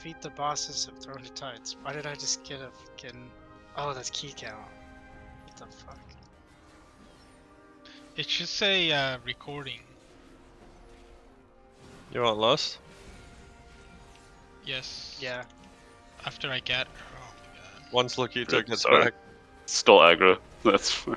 Defeat the bosses of Throne of Tides. Why did I just get a fucking... Oh, that's key count. What the fuck? It should say uh, recording. You want Lost? Yes. Yeah. After I get. Oh my god. Once Lucky took his back. Still aggro. That's fine.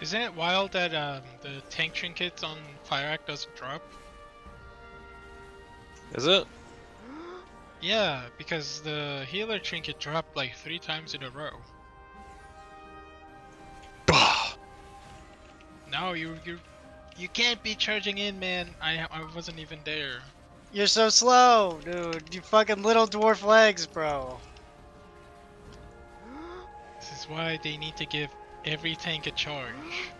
Isn't it wild that um, the tank trinket on Fyrakk doesn't drop? Is it? Yeah, because the healer trinket dropped like three times in a row. Bah! No, you you you can't be charging in, man. I I wasn't even there. You're so slow, dude. You fucking little dwarf legs, bro. This is why they need to give every tank a charge.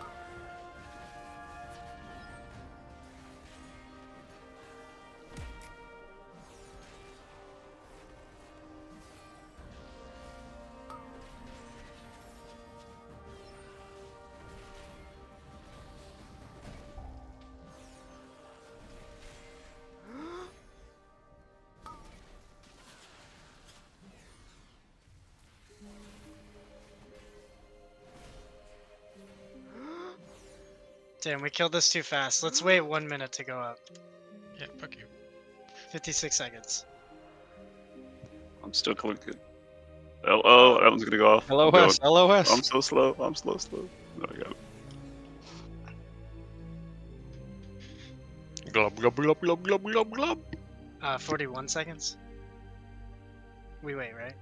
Damn, we killed this too fast. Let's wait one minute to go up. Yeah, fuck you. 56 seconds. I'm still collected. Oh, oh, that one's gonna go off. I'm LOS, going. LOS. I'm so slow. I'm slow, slow. No, I got it. Glub, glub, glub, glub, glub, glub, glub. Uh, 41 seconds? We wait, right?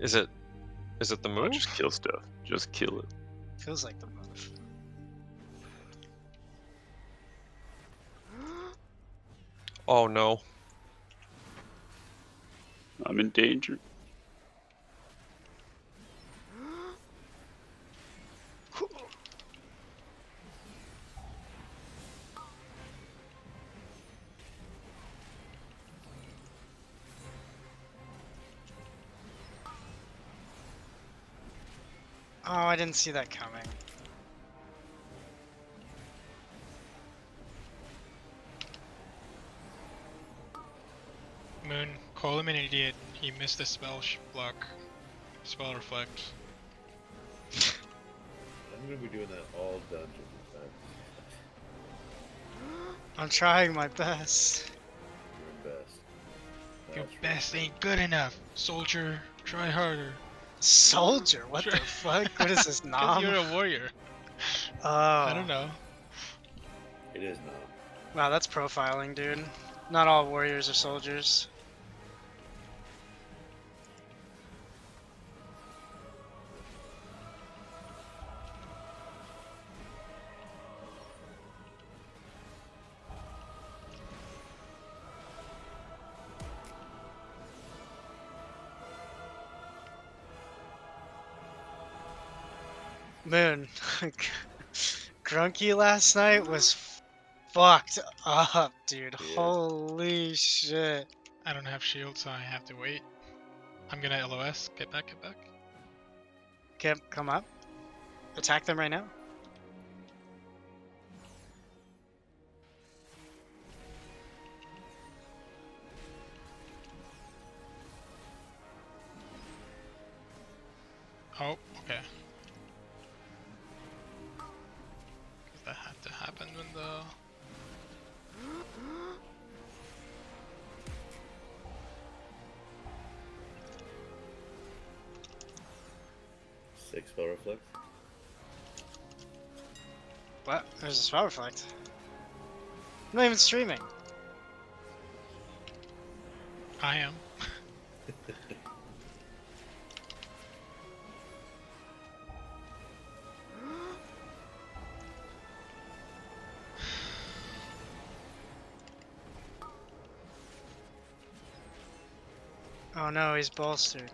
Is it? Is it the Oh, just kill stuff. Just kill it. Feels like the move. Oh no. I'm in danger. Oh, I didn't see that coming. Call him an idiot. He missed the spell sh- block. Spell reflect. I'm gonna be doing that all dungeons. in fact. I'm trying my best. Your best. Your That's best ain't good enough. Soldier, try harder. Soldier, what the fuck? What is this nom? you're a warrior. Oh. I don't know. It is not. Wow, that's profiling, dude. Not all warriors are soldiers. Moon. Grunky last night was fucked up, dude. Yeah. Holy shit. I don't have shield, so I have to wait. I'm gonna LOS. Get back, get back. Come, come up. Attack them right now. Oh, okay. though. Six spell reflect. What? There's a spell reflect. I'm not even streaming. I am. Oh no, he's bolstered.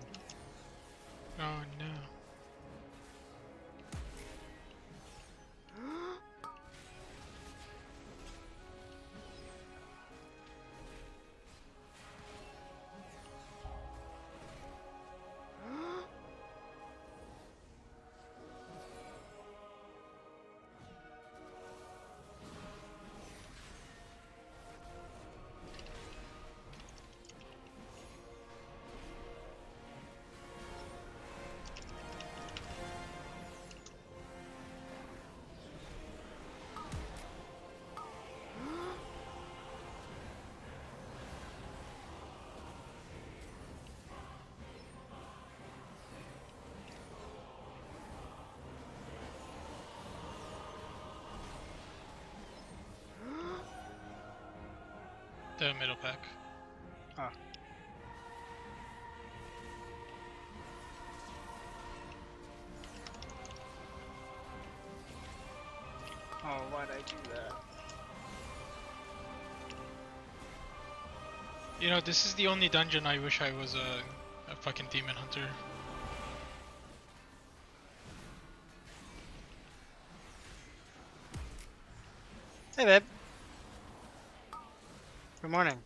The middle pack. Ah. Oh, why'd I do that? You know, this is the only dungeon I wish I was a, a fucking demon hunter. Good morning.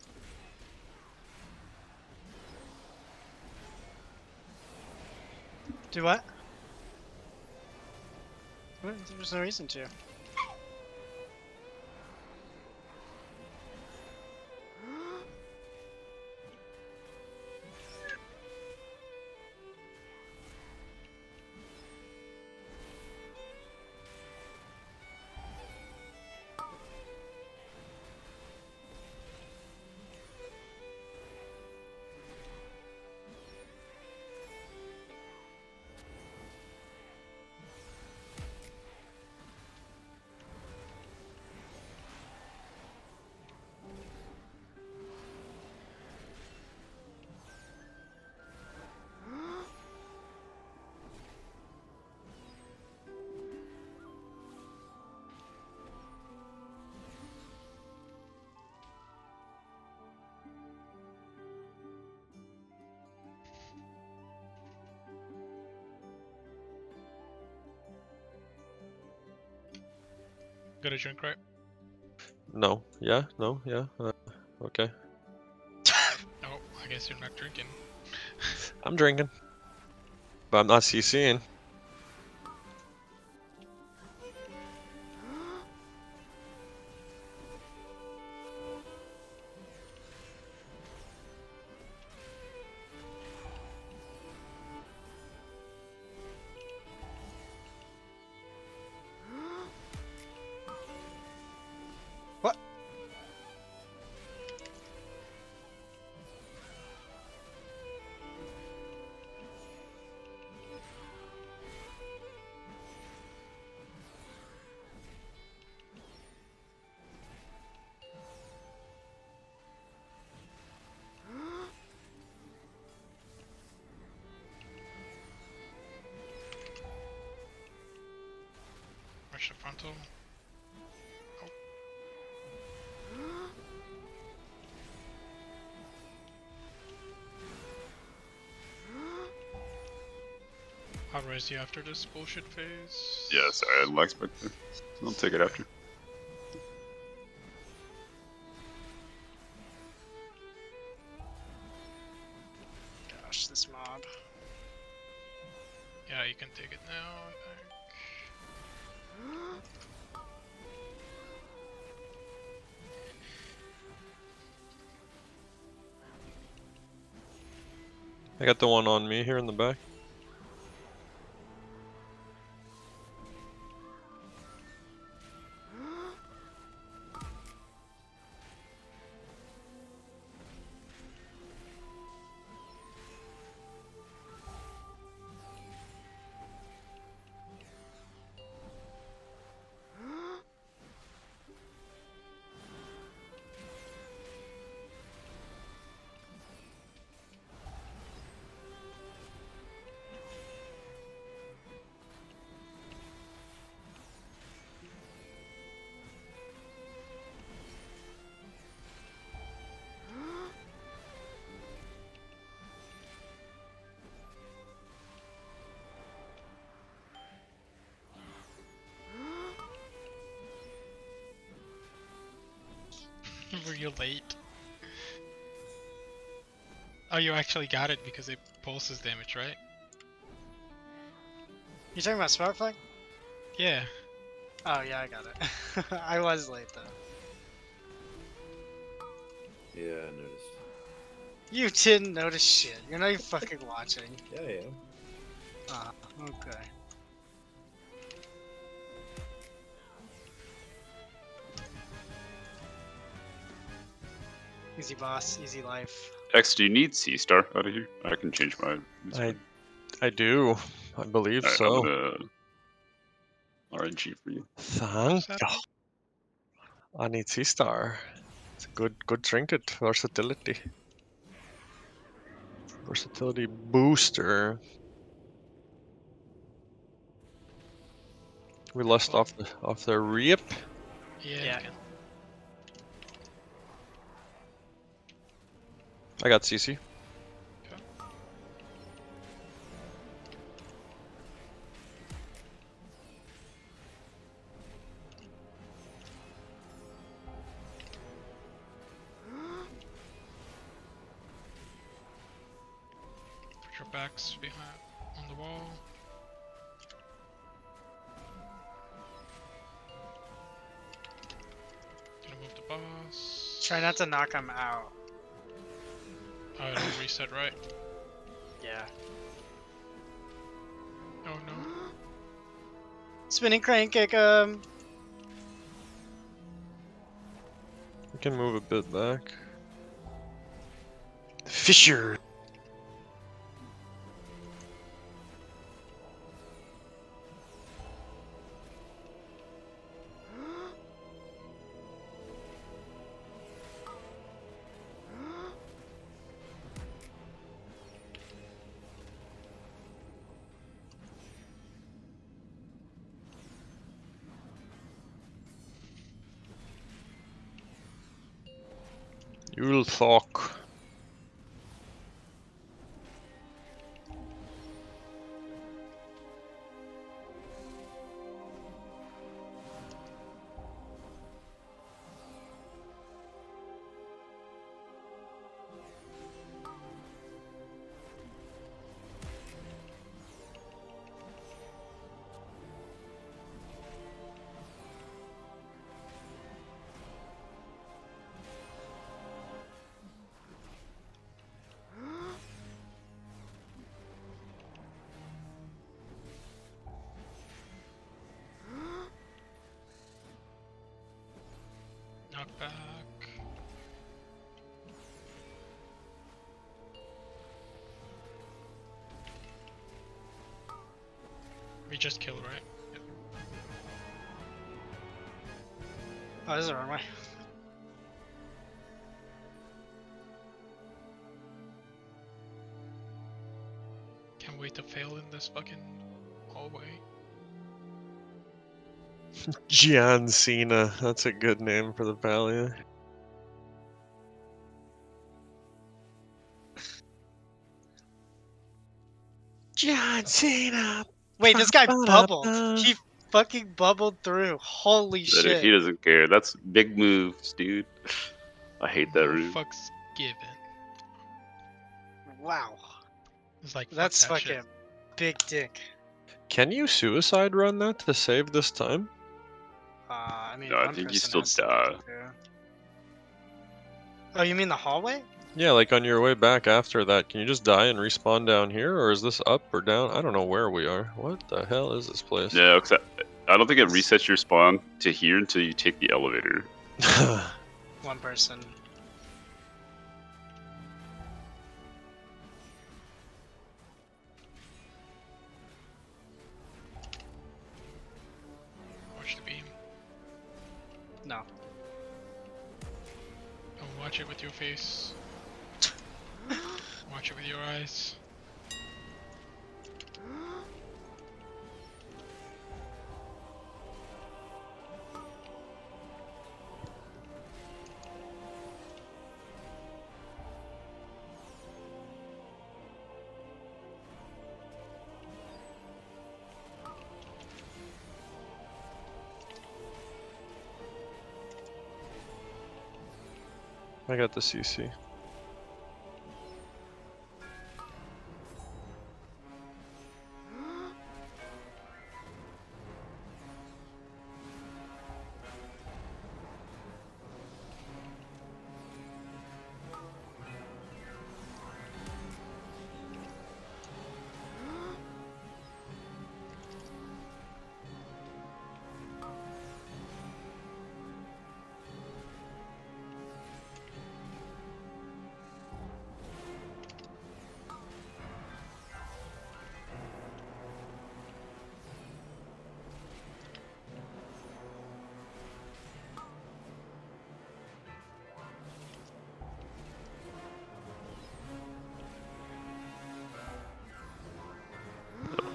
Do what? There's no reason to. Got a drink, right? No. Yeah. No. Yeah. Uh, okay. Oh, I guess you're not drinking. I'm drinking. But I'm not CCing. Rush the frontal. I'll raise you after this bullshit phase. Yeah, sorry, I didn't expect it. I'll take it after. Gosh, this mob. Yeah, you can take it now, I got the one on me here in the back. Were you late? Oh, you actually got it because it pulses damage, right? You talking about smart flag? Yeah. Oh yeah, I got it. I was late though. Yeah, I noticed. You didn't notice shit. You're not even fucking watching. Yeah, I am. Ah, okay. Easy boss, easy life. X, do you need Sea Star out of here? I can change my. I, I do. I believe Alright, so. I'm RNG for you. Thank you. I need Sea Star. It's a good, good trinket. Versatility. Versatility booster. We lost off the off the rip. Yeah. Yeah. I got CC. Put your backs behind on the wall. Gonna move the boss. Try not to knock him out. Oh, it'll reset, right? Yeah. Oh no. Spinning crane kick him. Um. We can move a bit back. Fisher. You'll We just killed, right? Oh, this is the wrong way. Can't wait to fail in this fucking hallway. John Cena. That's a good name for the Palia. John Cena. Wait, this guy bubbled. He fucking bubbled through. Holy That- shit. He doesn't care. That's big moves, dude. I hate that No room. fucks given. Wow. It's like fuck That's that fucking shit. big dick. Can you suicide run that to save this time? Uh, I mean, No, I think you still die. Oh, you mean the hallway? Yeah, like on your way back after that, can you just die and respawn down here, or is this up or down? I don't know where we are. What the hell is this place? No, 'cause I, I don't think it resets your spawn to here until you take the elevator. One person. Watch it with your face. Watch it with your eyes. I got the CC.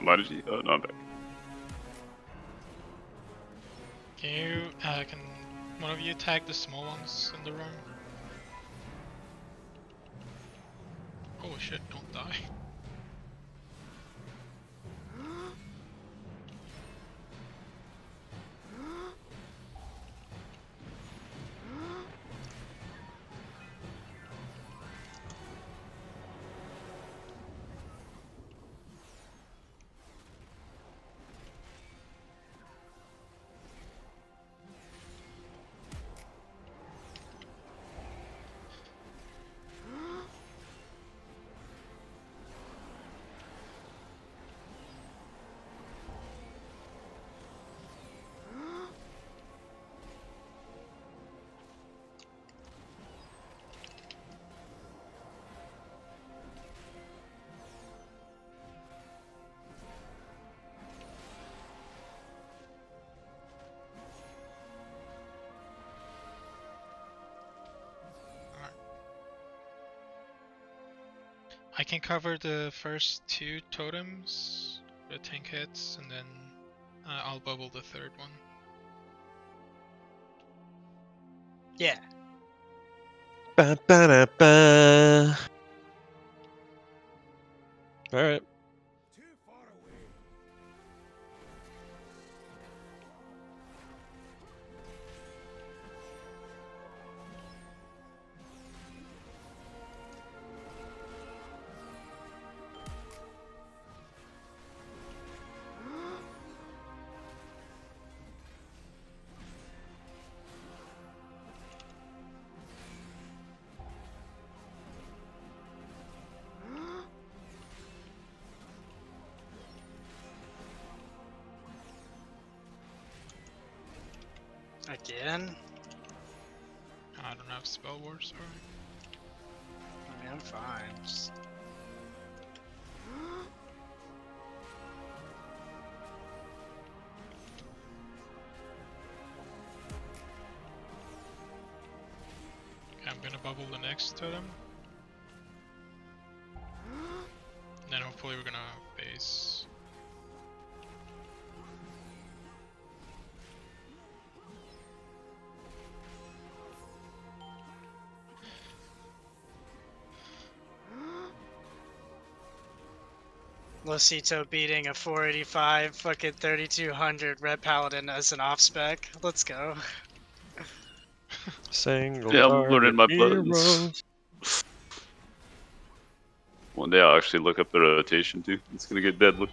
Why did you? Oh, no, I'm back. Can you, uh, can one of you tag the small ones in the room? Oh shit, don't die. I can cover the first two totems with tank hits, and then uh, I'll bubble the third one. Yeah. Ba, ba, da, ba. Again? I don't have spell wars, sorry. I mean, I'm fine. Just... I'm gonna bubble the next totem. Losito beating a 485 fucking 3200 Ret Paladin as an off spec. Let's go. Single Yeah, I'm learning my buttons. One day I'll actually look up the rotation too. It's gonna get deadly.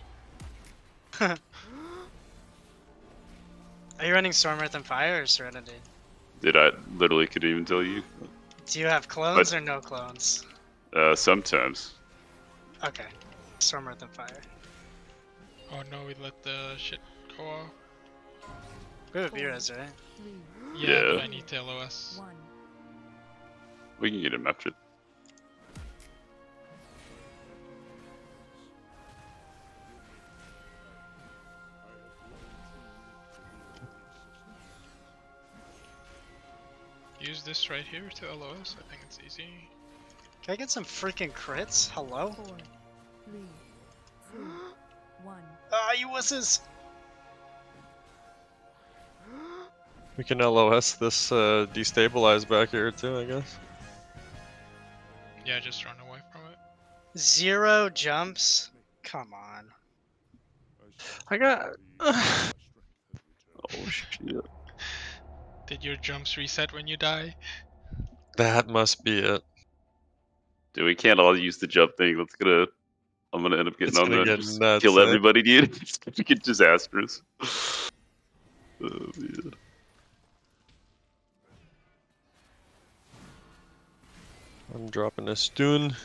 Are you running Storm Earth and Fire or Serenity? Did I literally could even tell you? Do you have clones or no clones? Uh, sometimes. Okay. Storm Earth and Fire. Oh no, we let the shit go off. We have a B-res, right? Yeah, Yeah. but I need to LOS. One. We can get him after. Use this right here to LOS. I think it's easy. Can I get some freaking crits? Hello? Four. Three. Two. One. Ah, you wusses! We can LOS this uh, destabilize back here too, I guess. Yeah, just run away from it. Zero jumps? Come on. I got. Oh shit. Did your jumps reset when you die? That must be it. Dude, we can't all use the jump thing. That's gonna. I'm gonna end up getting It's on gonna that. get Just nuts, kill eh? everybody, dude. It's gonna get disastrous. Oh, man. I'm dropping a stun.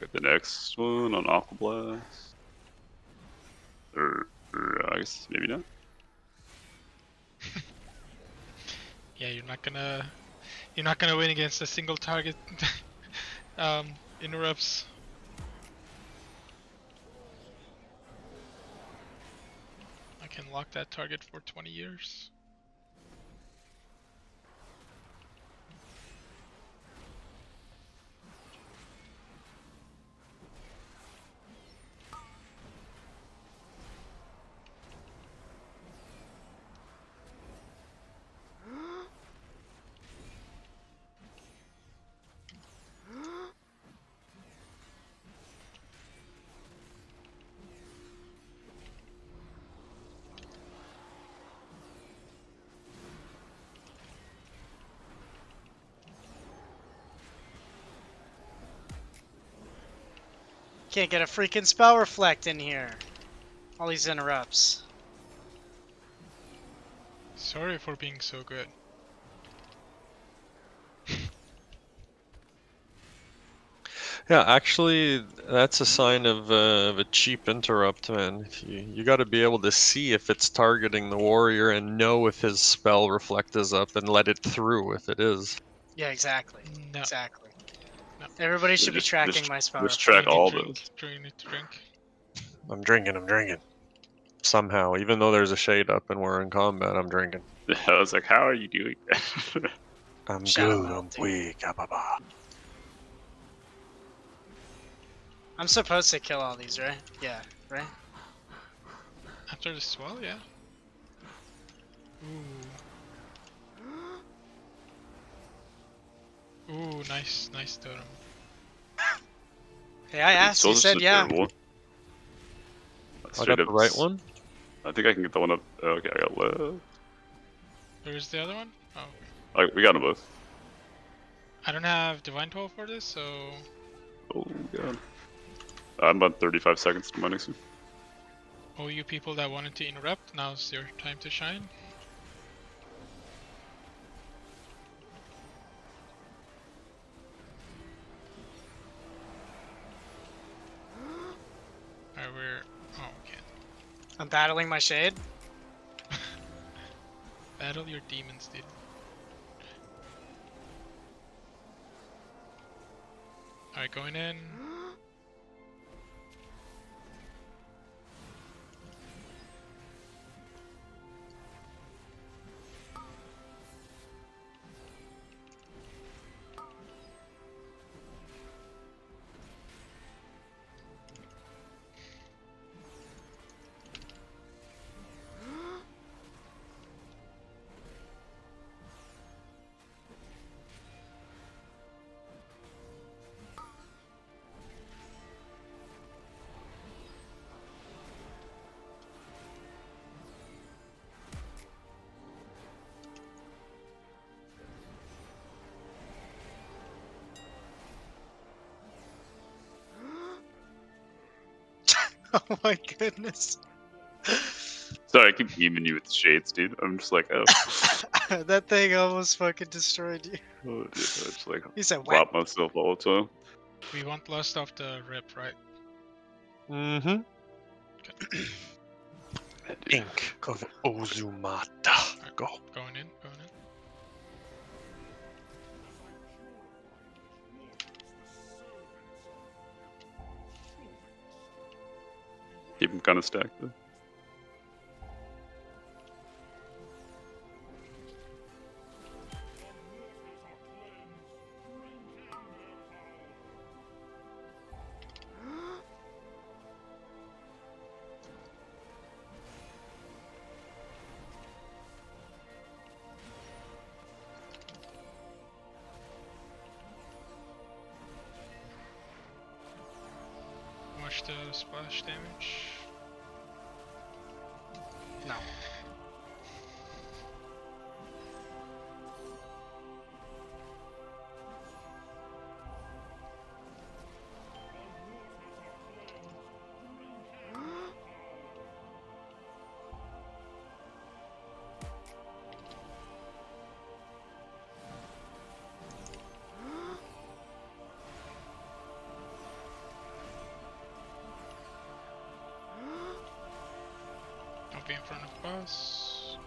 Like the next one on Aqua Blast. Or, or I guess maybe not. Yeah, you're not gonna you're not gonna win against a single target um interrupts. I can lock that target for 20 years. Can't get a freaking spell reflect in here. All these interrupts. Sorry for being so good. Yeah, actually, that's a sign of, uh, of a cheap interrupt, man. You, you got to be able to see if it's targeting the warrior and know if his spell reflect is up and let it through if it is. Yeah, exactly. No. Exactly. No. Everybody should be tracking just- my spell. just reflect. track all drink, those. Drink, drink. I'm drinking, I'm drinking. Somehow, even though there's a shade up and we're in combat, I'm drinking. I was like, how are you doing that? I'm Shout good, I'm dude. weak, ah, bah, bah. I'm supposed to kill all these, right? Yeah, right? After the swell, yeah. Ooh. Ooh, nice, nice totem. Hey, I asked. You said yeah. terrible. Oh, I Straight got the right one? I think I can get the one up. oh, Okay, I got left. Where's the other one? Oh, I, we got them both. I don't have Divine Toll for this, so Oh god. I'm about 35 seconds to my next one. all you people that wanted to interrupt, now's your time to shine. I'm battling my shade. Battle your demons, dude. Alright, going in. oh my goodness. Sorry, I keep beaming you with the shades, dude. I'm just like, oh, that thing almost fucking destroyed you. oh dude, I just like He said, "What?" myself all the time. We want lust off the rip, right? Mm-hmm. Yeah. Ink of Ozumata. Go. Going in, going in. Keep them kind of stacked though. Watch the splash damage. No. Be in front of us.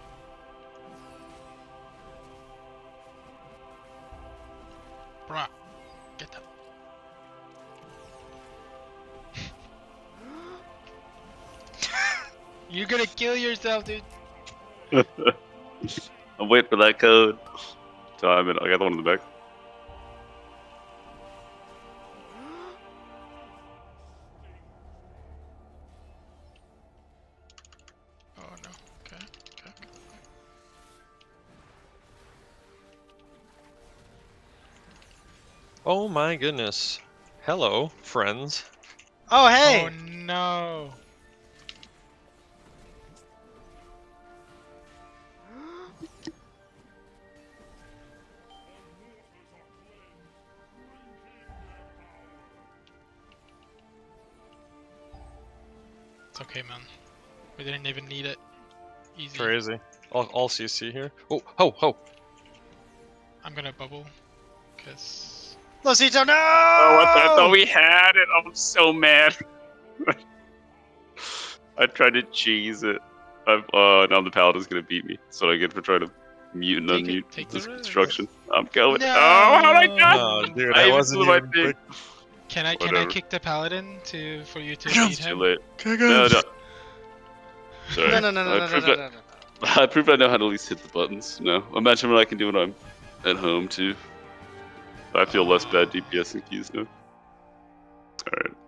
Bruh, get that. You're gonna kill yourself, dude. I'm waiting for that code. Time it. I got the one in the back. My goodness. Hello, friends. Oh hey! Oh no. It's okay, man. We didn't even need it. Easy. Crazy. I'll, All, all CC here. Oh, oh, oh. I'm gonna bubble. Cause Losito, no! Oh, I, th- I thought we had it. I'm so mad. I tried to cheese it. I've, uh, now the paladin's gonna beat me. That's what I get for trying to mute and Take unmute take the this construction. I'm going. No. Oh, how did I not? Oh, dude, I I wasn't blew my thing. quick. can I can I kick the paladin to for you to Get him. Too late. Kick No, him. no. Sorry. No, no, no, no, no, no, no, no, no. I proved I know how to at least hit the buttons. No, imagine what I can do when I'm at home too. I feel less bad DPS and keys now. All right.